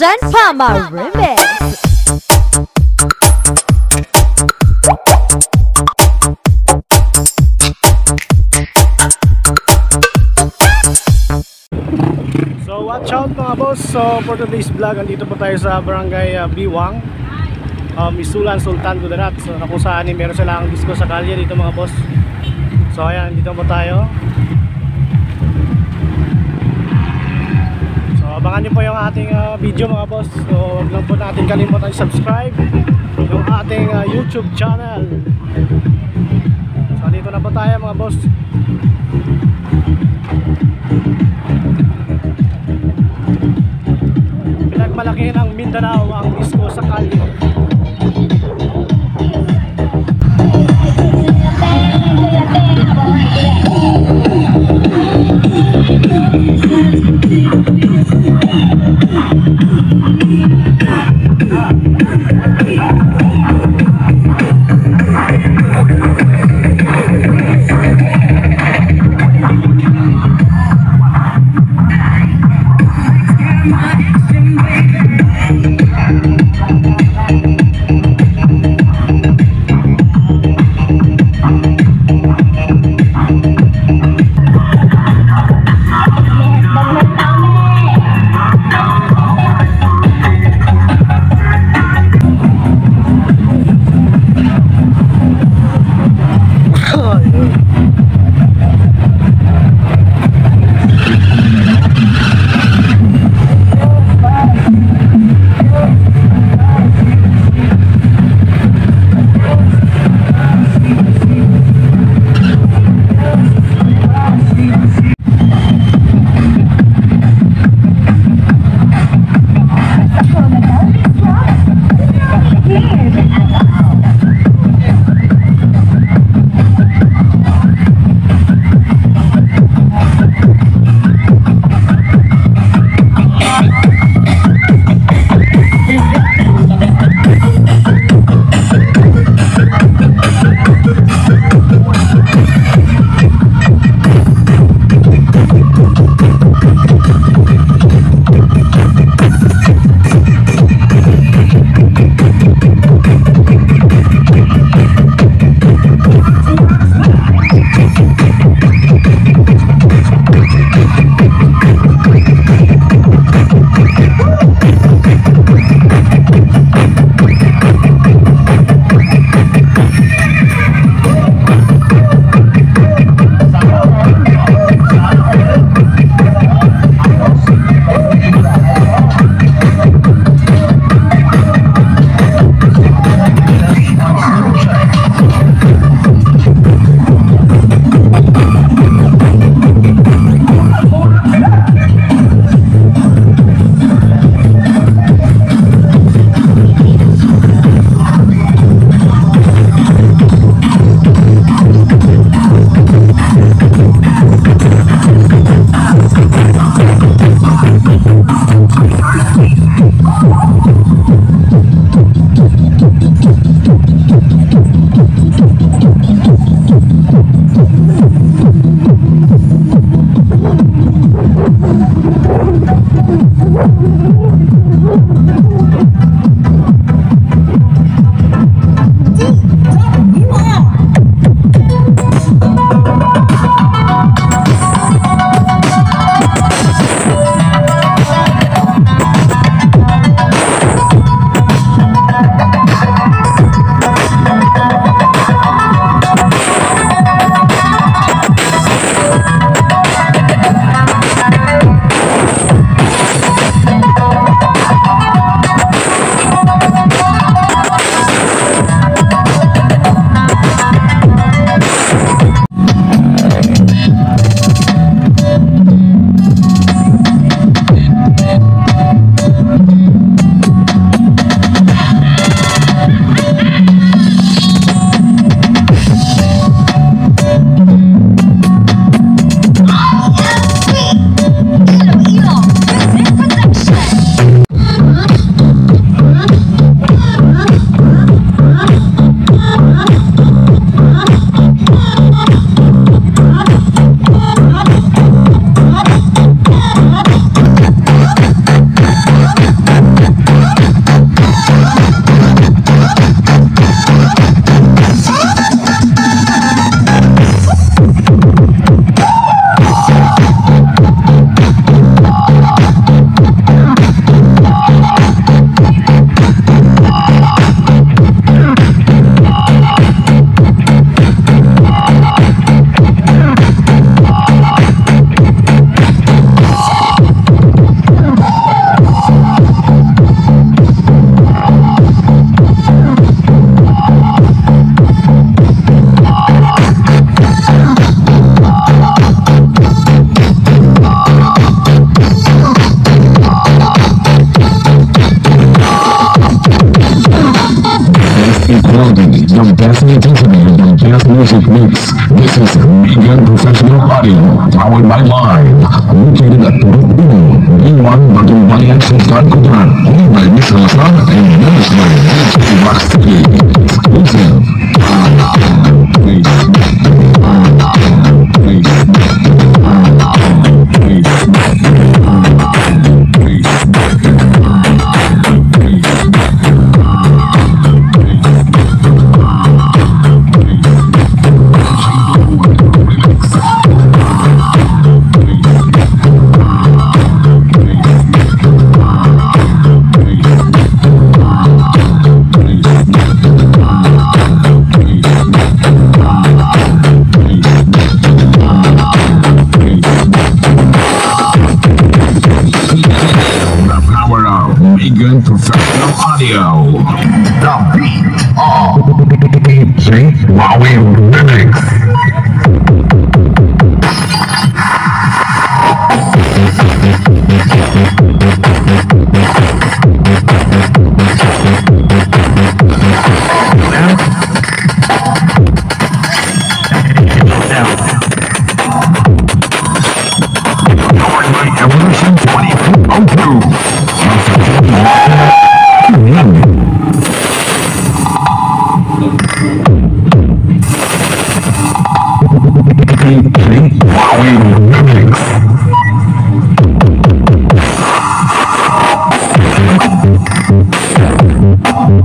Sean Pama Remix. So watch out mga boss. So for today's vlog, andito po tayo sa barangay uh, Biwang. Um, Isulan, Sultan, Gudarat. So na kung saan meron silang disco sa kalye dito mga boss. So ayan, dito po tayo. Abangan niyo po yung ating uh, video mga boss. So huwag lang po natin kalimutan subscribe yung ating uh, YouTube channel. So dito na po tayo mga boss. Pinagmalaki ng Mindanao ang isko sa kalye. Yeah.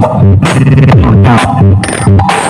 Thank you.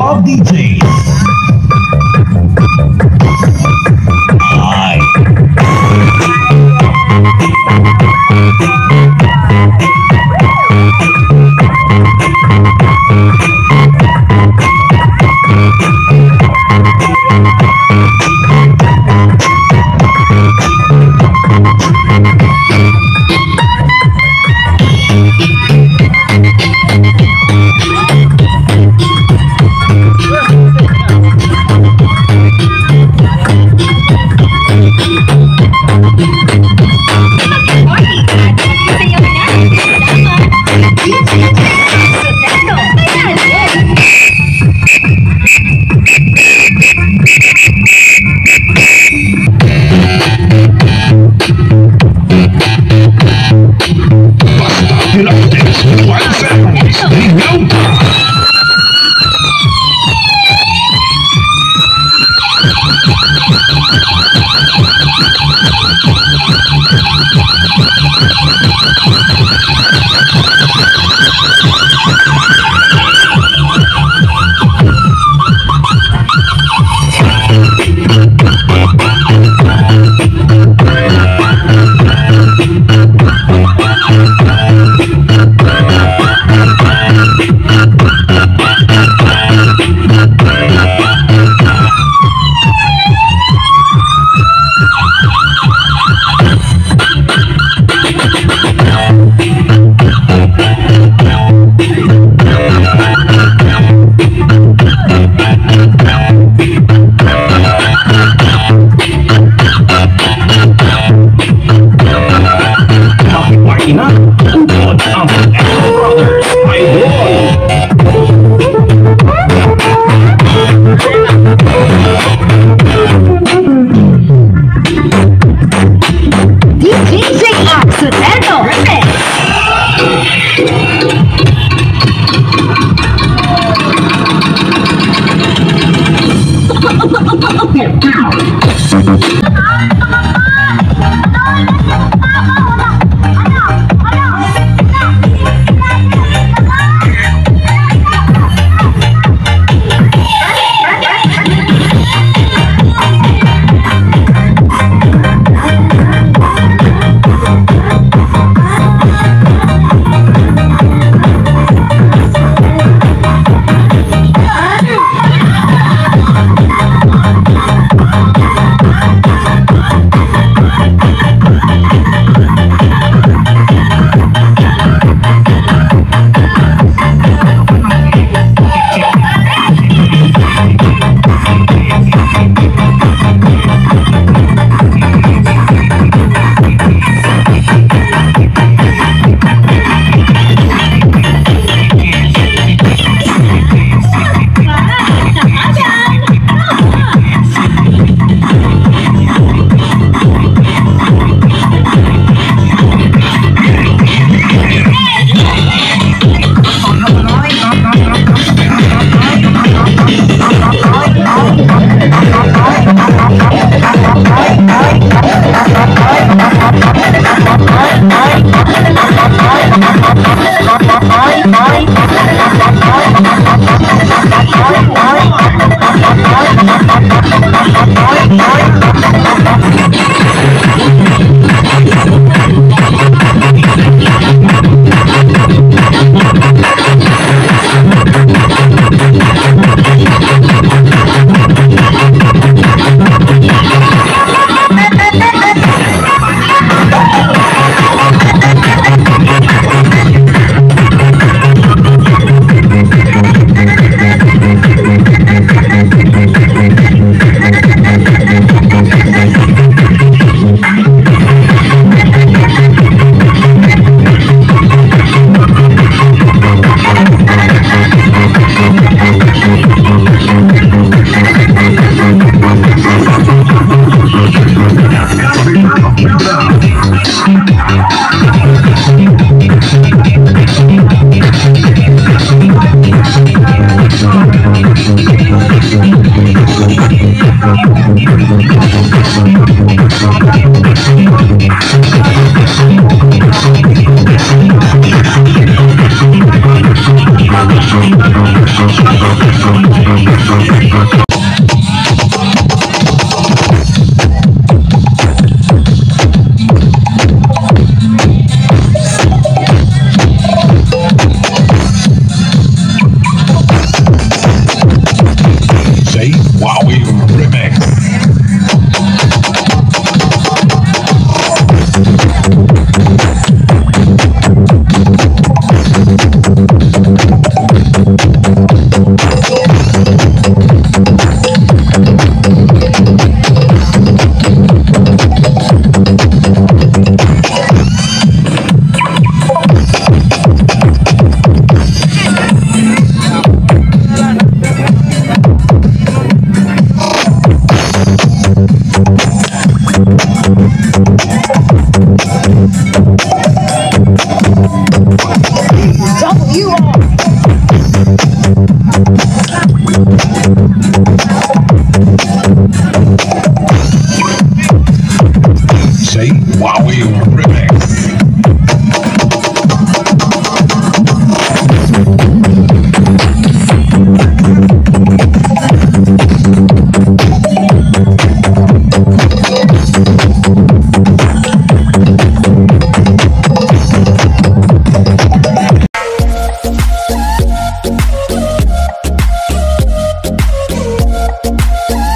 Love DJs.